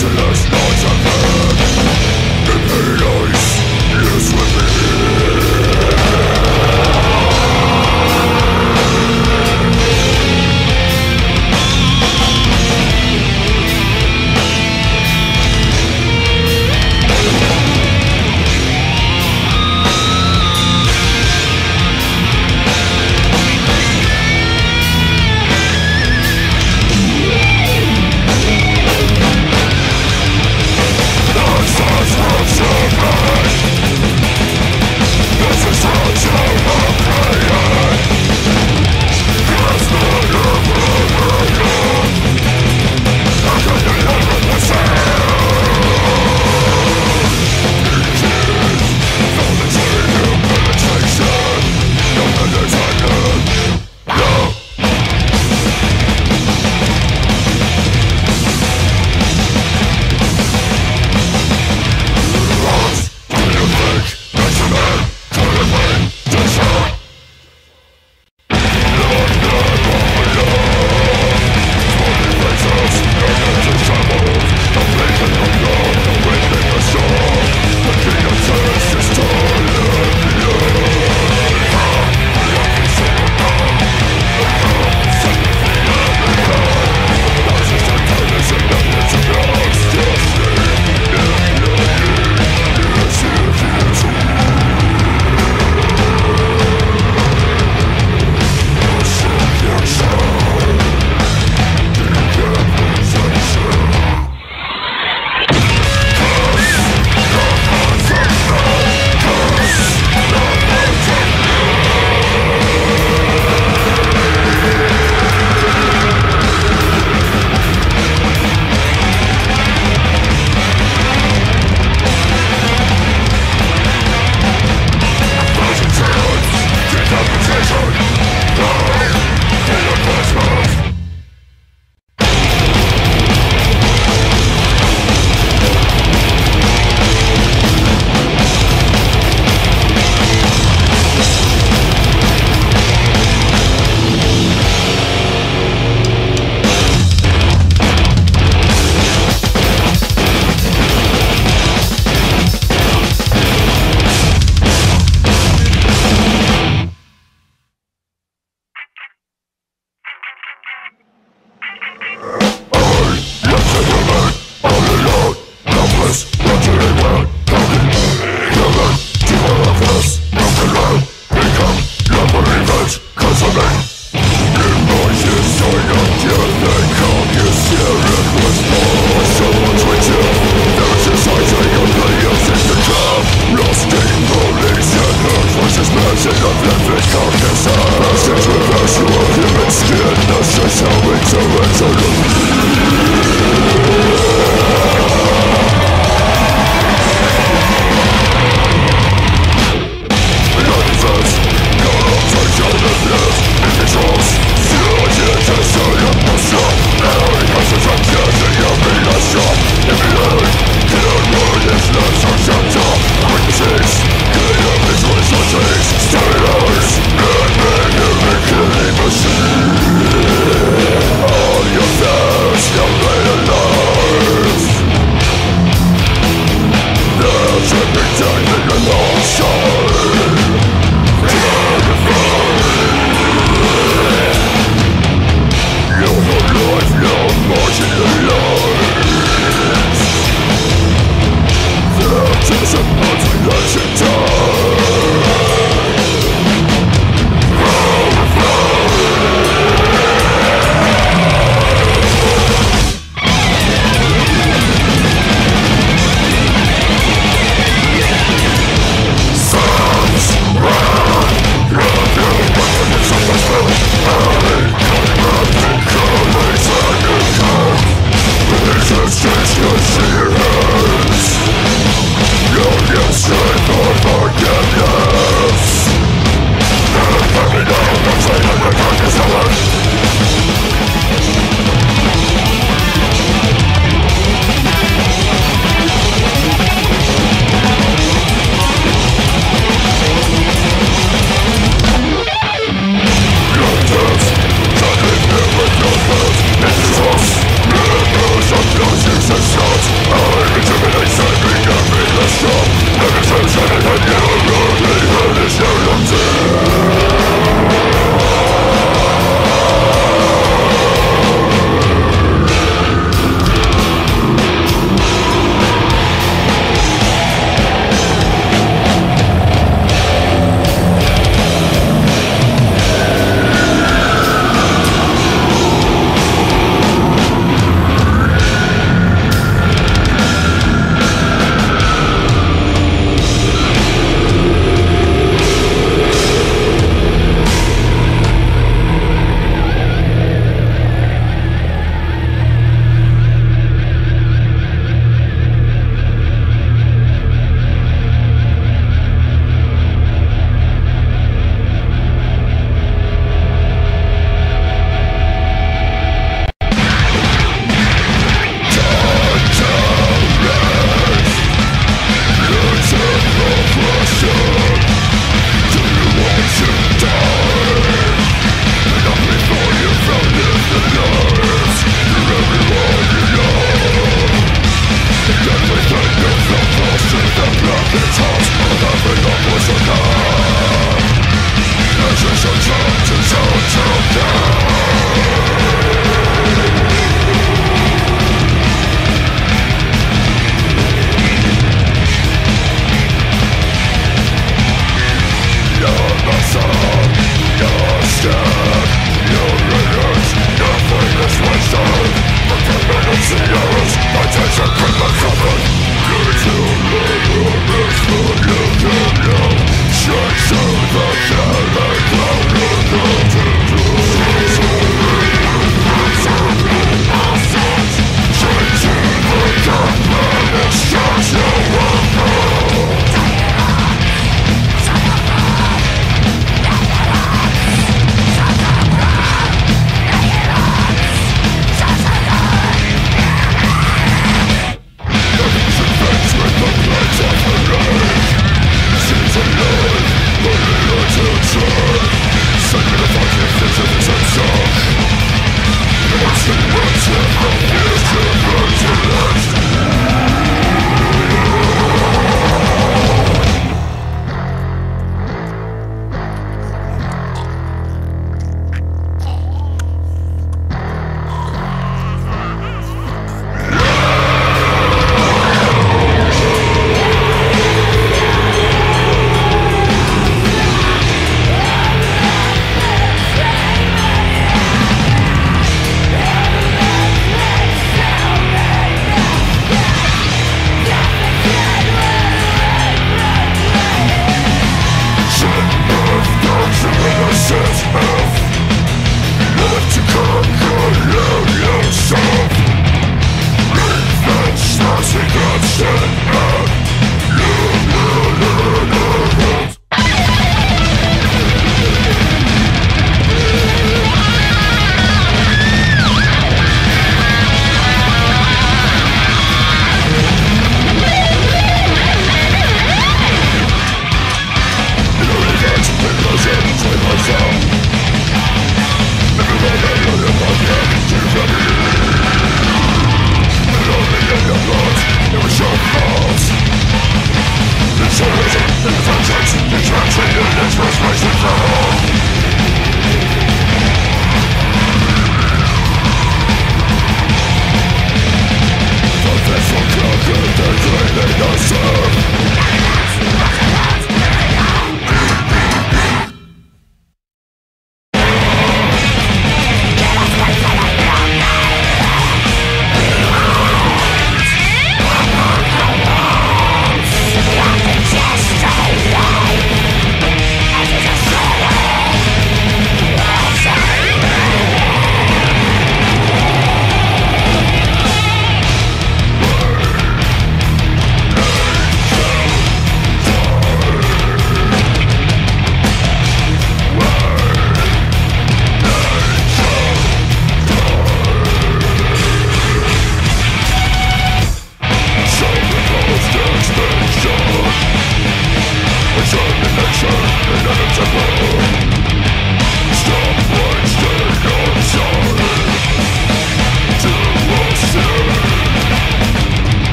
Merciless